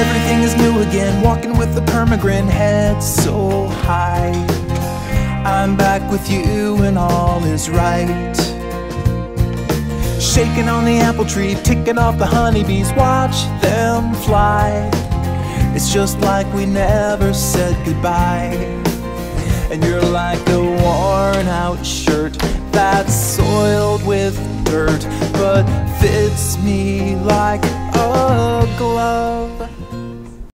Everything is new again, walking with a permagrin, head so high. I'm back with you and all is right. Shaking on the apple tree, ticking off the honeybees, watch them fly. It's just like we never said goodbye. And you're like a worn out shirt that's soiled with dirt, but fits me like a glove.